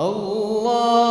الله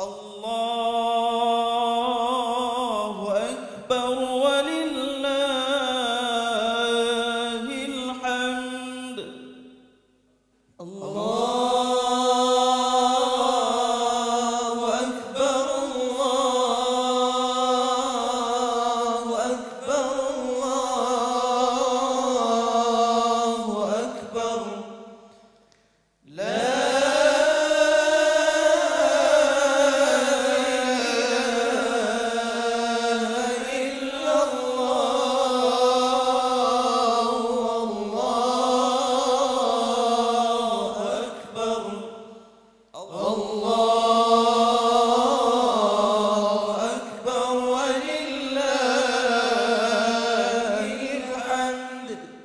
الله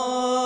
Oh.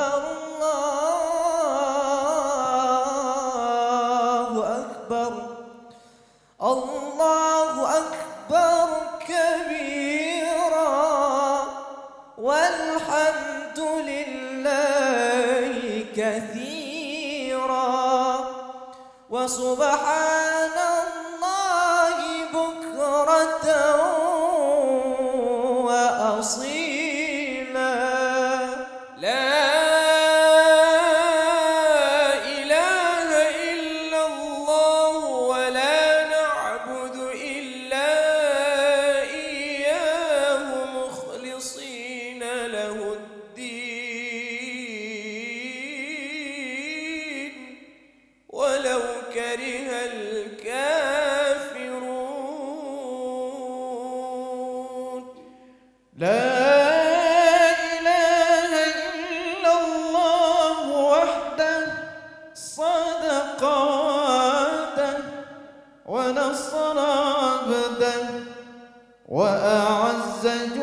أكبر الله أكبر. الله أكبر كبيرا. والحمد لله كثيرا. وسبحان الله بكرة وأصيلا. لا إله إلا الله وحده صدق وعده ونصر عبده وأعز جنده